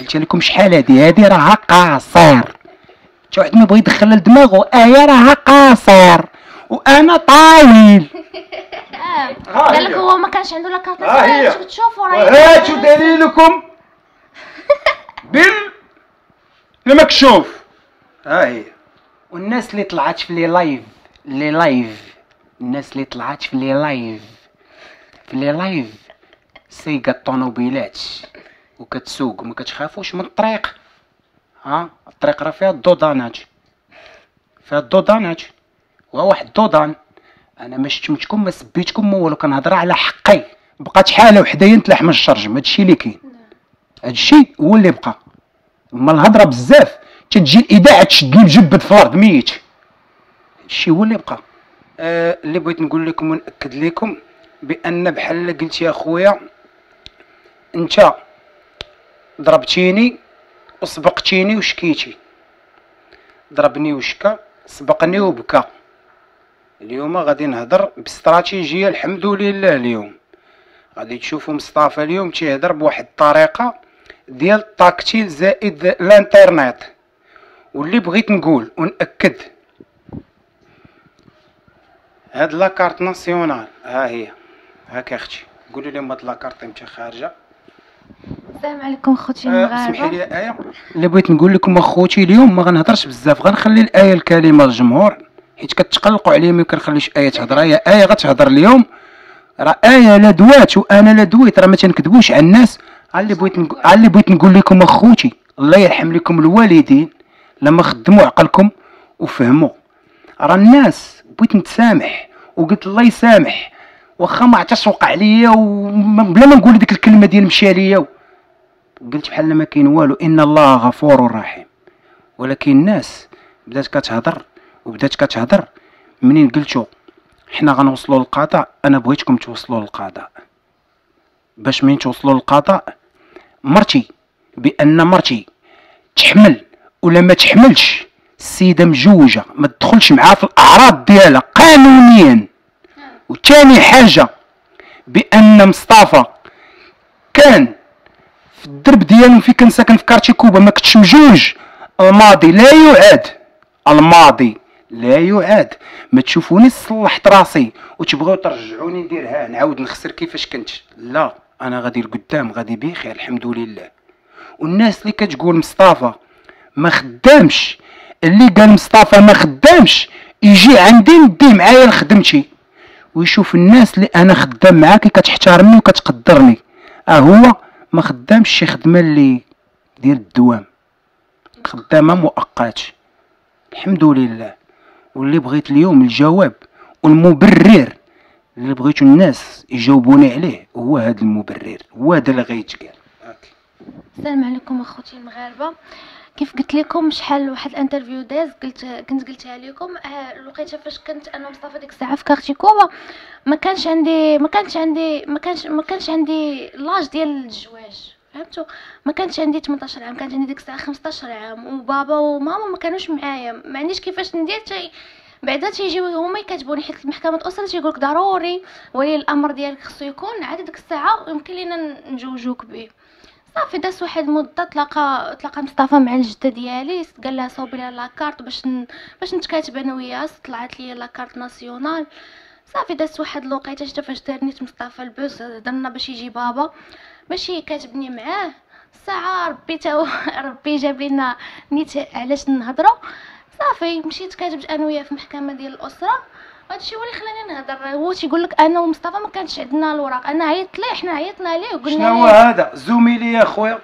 قلت لكم شحال هادي؟ هادي راها قاصر. تا واحد ما بغى يدخل لدماغه ايا راها قاصر. وأنا طويل آه. ها قال لك. هو ما كانش عنده la carte. nationale تشوفوا راه؟ وهاتوا دليلكم. بال المكشوف ها هي. والناس اللي طلعت في les lives les lives. الناس اللي طلعت في les lives. في لي لايف. سايقه الطوموبيلات وكتسوق وما كتخافوش من الطريق. ها؟ الطريق راه فيها الدودانات. فيها الدودانات. وها واحد الدودان. أنا ما شتمتكم ما سبيتكم ما والو كنهضر على حقي. بقات حالة وحدايا نتلاح من الشرجم هادشي اللي كاين. هادشي هو اللي بقى. أما الهضرة بزاف تتجي الإذاعة تشدني بجبد في الأرض ميت. هادشي هو اللي بقى. آه اللي بغيت نقول لكم ونأكد لكم بأن بحال قلت يا خويا انت ضربتيني وسبقتيني وشكيتي. ضربني وشكا سبقني وبكى اليوم غادي نهضر باستراتيجية الحمد لله اليوم. غادي تشوفوا مصطفى اليوم تيهضر بواحد الطريقة ديال التاكتيل زائد الانترنت. واللي بغيت نقول ونأكد. هاد لاكارت ناسيونال ها هي. هاك أختي قولي لهم هاد لاكارت إمتى خارجة. السلام عليكم خوتي آه، اسمحي المغاربه لي آية اللي بغيت نقول لكم أخوتي اليوم ما غنهضرش بزاف غنخلي الآية الكلمة للجمهور حيت كتقلقوا عليا ما كنخليش آية تهضر. هي آية غتهضر اليوم. راه آية لا دوات وأنا لا دويت راه ما تنكذبوش على الناس. اللي بغيت اللي بغيت نقول لكم أخوتي الله يرحم لكم الوالدين لما خدموا عقلكم وفهموا. راه الناس بغيت نتسامح وقلت الله يسامح واخا ما عرفتش وقع ليا وبلا ما نقول ديك الكلمة ديال مشى ليا قلت بحال ما كاين والو إن الله غفور رحيم. ولكن الناس بدات كتهضر وبدات كتهضر. منين قلتو؟ حنا غنوصلوا للقضاء أنا بغيتكم توصلوا للقضاء. باش منين توصلوا للقضاء؟ مرتي بأن مرتي تحمل ولا ما تحملش؟ السيدة مجوجة ما تدخلش معاها في الأعراض ديالها قانونيا. وثاني حاجة بأن مصطفى كان في الدرب ديالهم في كان ساكن في كارتي كوبا. ما كنتش مجوج. الماضي لا يعاد. الماضي لا يعاد. ما تشوفوني صلحت راسي. وتبغيو ترجعوني نديرها نعاود نخسر كيفاش كنت. لا أنا غادي لقدام غادي بخير الحمد لله. والناس اللي كتقول مصطفى ما خدامش. اللي قال مصطفى ما خدامش يجي عندي نديه معايا لخدمتي. ويشوف الناس اللي أنا خدام معاك كتحترمني وكتقدرني. آه هو؟ ما خدامش شي خدمة اللي ديال الدوام. خدامة مؤقت الحمد لله. واللي بغيت اليوم الجواب والمبرر اللي بغيتو الناس يجاوبوني عليه هو هذا المبرر. هو هذا اللي غيتقال السلام عليكم أخوتي المغاربة. كيف قلت لكم شحال واحد ال interview داز قلت كنت قلتها لكم آه، الوقيته فاش كنت أنا مصطفى ديك الساعة في quartier كوبا. ما كانش عندي ما كانش عندي ما كانش ما كانش عندي l'âge ديال الزواج فهمتوا؟ ما كانش عندي 18 عام كانت عندي ديك الساعة 15 عام وبابا وماما ما كانوش معايا. ما عنديش كيفاش ندير تي بعدا تيجيو هما يكاتبوني حيت المحكمة الاسره تيقولك ضروري ولي الأمر ديالك خصو يكون عاد ديك الساعة يمكن لينا نجوجوك به صافي داز واحد المده تلاقى تلاقى مصطفى مع الجدة ديالي قال لها صوبي لها la carte باش ن... باش نتكاتب أنا وياها طلعت لي la carte nationale. صافي دازت واحد الوقيتة شتا فاش دار نيت مصطفى ال buzz هضرنا باش يجي بابا باش يكاتبني معاه. الساعة ربي تا ربي جاب لنا نيت علاش نهضروا صافي مشيت كاتبت أنا وياه في محكمة ديال الأسرة. هادشي هو اللي خلاني نهضر. هو تيقول لك أنا ومصطفى ما كانش عندنا الوراق. أنا عيطت ليه؟ حنا عيطنا ليه وقلنا شنو هو هذا؟ زومي لي يا خويا.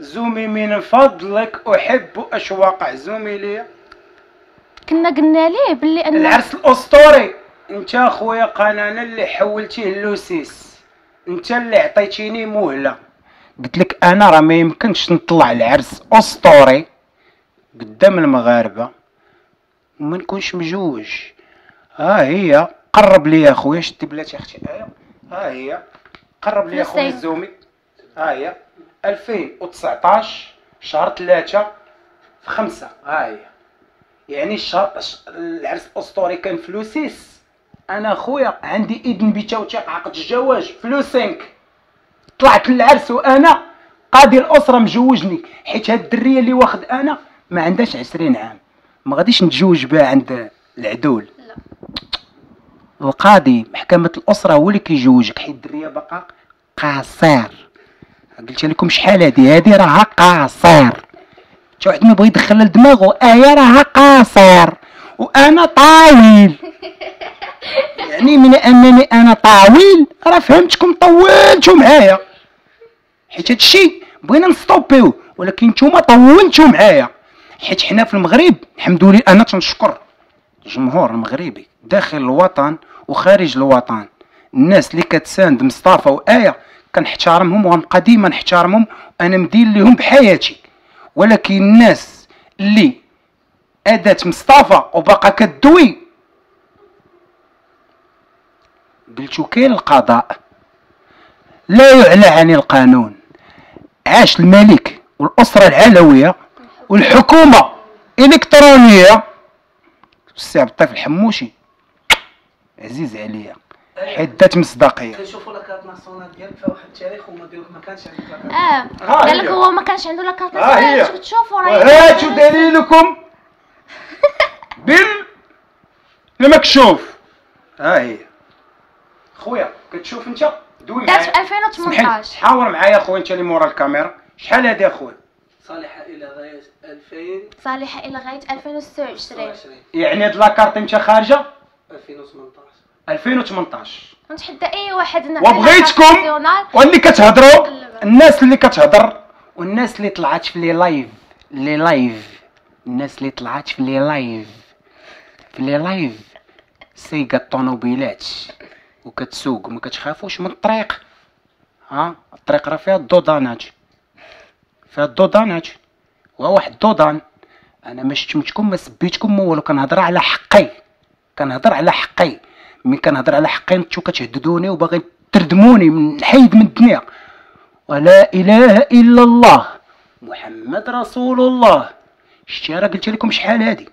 زومي من فضلك أحب أشواق. زومي لي. كنا قلنا ليه باللي ان العرس الأسطوري. إنت اخويا قنانه اللي حولتيه اللوسيس إنت اللي عطيتيني مهلة. قلت لك أنا راه ما يمكنش نطلع العرس أسطوري قدام المغاربة. وما نكونش مجوج. ها هي قرب لي يا خويا شتي بلاتي أختي ها هي قرب لي يا خويا. الزومي. ها هي 2019 شهر 3 في خمسة. ها هي. يعني الشهر الش- العرس الأسطوري كان فلوسيس. أنا خويا عندي إذن بتوثيق عقد الزواج فلوسينك. طلعت للعرس وأنا قاضي الأسرة مجوجني. حيت هاد الدرية اللي واخد أنا ما عندهاش عشرين عام. ما غاديش نتزوج بها عند العدول. القاضي محكمة الأسرة هو اللي كيجوجك حيت الدرية باقا قاصر. قلت لكم شحال هادي؟ هادي راها قاصر. شي واحد ما بغى يدخلها لدماغه آية راها قاصر وأنا طاويل. يعني من أنني أنا طاويل راه فهمتكم طولتوا معايا. حيت هادشي بغينا نستوبيو ولكن نتوما طولتوا معايا. حيت حنا في المغرب الحمد لله أنا تنشكر الجمهور المغربي. داخل الوطن وخارج الوطن. الناس اللي كتساند مصطفى وآية كنحترمهم وغنبقى ديما نحترمهم أنا مدين ليهم بحياتي. ولكن الناس اللي ادات مصطفى وباقا كدوي قلتو كاين القضاء. لا يعلى عن القانون. عاش الملك والأسرة العلوية والحكومة الكترونيه السي عبد الحموشي. عزيز عليا حيت دات مصداقية. كنشوفوا لا كارت ناسيونال ديالك فيها واحد التاريخ وما ديالك ما كانش عندك آه ها قال لك. هو ما كانش عنده لا كارت ها هي. ناسيونال تشوفوا راه وهاتوا دليلكم؟ بال المكشوف ها هي. خويا كتشوف انت؟ دوي دات في معايا 2018 سمحي حاور معايا خويا انت اللي مورا الكاميرا. شحال هادي اخويا صالحة إلى غاية 2000 صالحة إلى غاية 2026 26 يعني هاد la carte امتى خارجة؟ 2018 2018 ونتحدى أي واحد وبغيتكم واللي كتهضروا. الناس اللي كتهضر والناس اللي طلعت في les lives les lives الناس اللي طلعت في les lives في les lives سايقه الطوموبيلات وكتسوق. وما كتخافوش من الطريق. ها؟ الطريق راه فيها الدودانات فيها الدودانات وها واحد الدودان أنا ما شتمتكم ما سبيتكم ما والو كنهضر على حقي. كنهضر على حقي. ملي كنهضر على حقي نتو كتهددوني وباغي تردموني من حيد من الدنيا. ولا إله إلا الله محمد رسول الله. شتي راه قلت لكم شحال هادي؟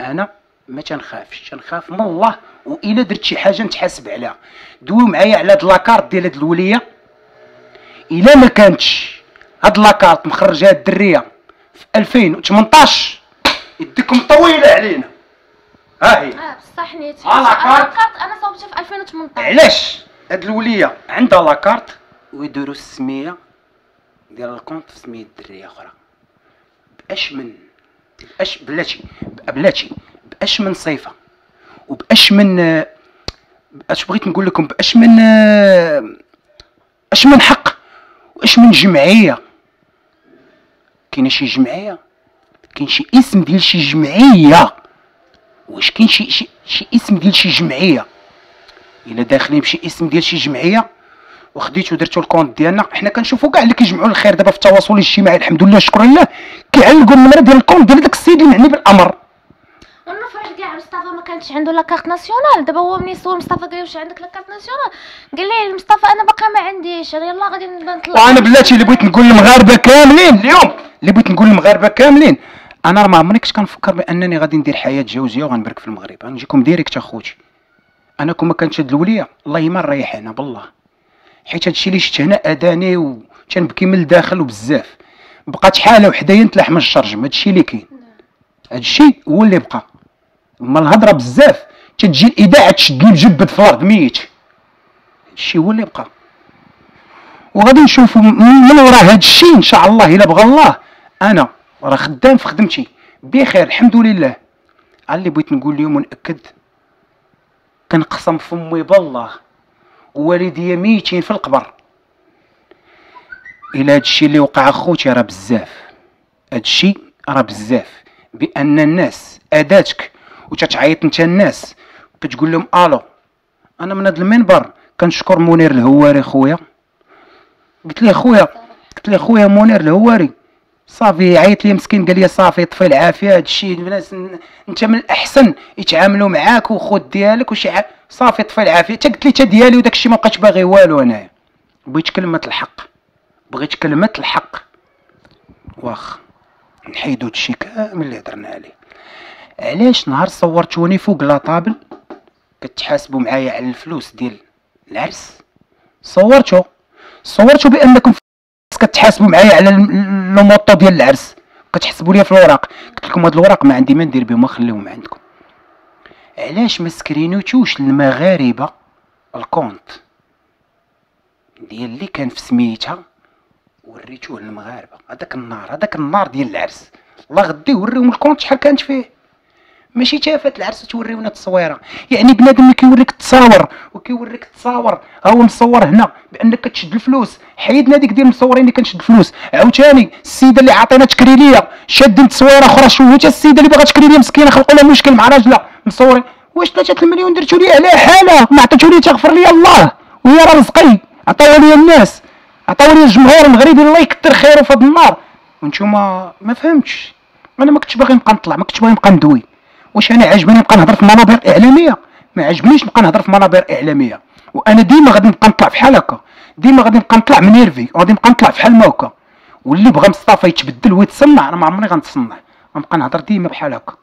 أنا ما تنخافش تنخاف من الله. وإلا درت شي حاجة نتحاسب عليها. دويو معايا على هاد لاكارت ديال هاد الولية. إلا ما كانتش هاد la carte مخرجها الدرية في 2018 يديكم طويلة علينا. ها هي. آه بصح نيت. آه، لا أنا صوبتها في 2018 علاش؟ هاد الولية عندها la carte؟ ويديروا السمية ديال ال compte في سمية الدريه أخرى. بأش من بأش بلاتي بلاتي بأش من صفة. وبأش من أش بغيت نقول لكم بأش من أش من حق. وأش من جمعية. كاينة شي جمعية؟ كاين شي اسم ديال شي جمعية. واش كاين شي شي, شي اسم ديال شي جمعية؟ إلا داخلين بشي اسم ديال شي جمعية وخديتو درتو ال compte ديالنا حنا كنشوفوا كاع اللي كيجمعوا الخير دابا في التواصل الاجتماعي الحمد لله شكرا لله كيعلقوا النمرة ديال ال compte ديال داك السيد اللي معني بالامر ونفرض كاع مصطفى ما كانش عنده la carte nationale دابا هو ملي سول مصطفى قال واش عندك la carte nationale قال لي مصطفى أنا باقا ما عنديش. يلا غادي نطلع. وأنا بلاتي اللي بغيت نقول للمغاربة كاملين اليوم اللي بغيت نقول للمغاربة كاملين أنا راه ما عمرني كنت كنفكر بأنني غادي ندير حياة زوجية وغنبرك في المغرب. غنجيكم direct اخوتي أنا كون ما كانتش هاد الولية الله ما نريحنا بالله. حيت هادشي اللي شفت هنا أذاني وتنبكي من الداخل وبزاف. بقات حالة وحدايا نتلاح من الشرجم هادشي اللي كاين. هادشي هو اللي بقى. اما الهضرة بزاف. تتجي الإذاعة تشدني مجبد في الأرض ميت. هادشي هو اللي بقى. وغادي نشوفوا من وراء هذا الشيء إن شاء الله إلا بغى الله. أنا. راه خدام في خدمتي. بخير الحمد لله على اللي بغيت نقول اليوم ونأكد كنقسم فمي بالله والدي ميتين في القبر. إلى هذا الشيء اللي وقع أخوتي راه بزاف. هذا الشيء راه بزاف. بأن الناس أداتك وتتعيط انت الناس. كتقول لهم ألو أنا من هذا المنبر. كنشكر منير الهواري خويا. قلت ليه خويا. قلت ليه خويا منير الهواري. صافي عيط لي مسكين قال لي صافي طفي العافيه هادشي الناس انت من الأحسن يتعاملوا معاك وخود ديالك وشي صافي طفي العافيه حتى قلت لي تا ديالي وداك الشيء ما بقيتش باغي والو أنايا. بغيت كلمة الحق. بغيت كلمة الحق. واخ نحيدو هادشي كامل اللي هضرنا عليه. علاش نهار صورتوني فوق la table؟ كتحاسبوا معايا على الفلوس ديال العرس. صورتو. صورتوا بأنكم كتحاسبوا معايا على le montant ديال العرس. كتحسبوا لي في الوراق. قلت لكم هاد الوراق ما عندي ما ندير بهم خليهم عندكم. علاش ما سكرينوتوش للمغاربه ال compte ديال اللي كان في سميتها وريتوه للمغاربة؟ هذاك النهار هذاك النهار ديال العرس. الله غدي يوريهم ال compte شحال كانت فيه. ماشي تافات العرس توريونا التصويرة. يعني بنادم اللي كيوريك التصاور وكيوريك التصاور ها هو مصور هنا بأنك كتشد الفلوس. حيدنا ديك ديال المصورين اللي كنشد الفلوس. عاوتاني السيدة اللي عطينا تكريليه شادين تصويرة أخرى شوية السيدة اللي باغا تكريليه مسكينة خلقوا لها مشكل مع راجلها. مصورين. واش 3 المليون درتو لي على حاله ما عطيتو لي تغفر لي الله. وهي راه رزقي. عطاوها لي الناس. عطاوها لي الجمهور المغربي. الله يكثر خيره في هذا النهار وانتوما ما فهمتش. أنا ما كنتش باغي نبقى نطلع ما كنتش باغي نبقى ندوي. واش أنا عجبني نبقى نهضر في منابر إعلامية؟ ما عجبنيش نبقى نهضر في منابر إعلامية. وأنا ديما غادي نبقى نطلع بحال هكا. ديما غادي نبقى نطلع منيرفي وغادي نبقى نطلع بحال ما هكا. واللي بغى مصطفى يتبدل ويتصنع أنا ما عمري غنتصنع. غنبقى نهضر ديما بحال هكا.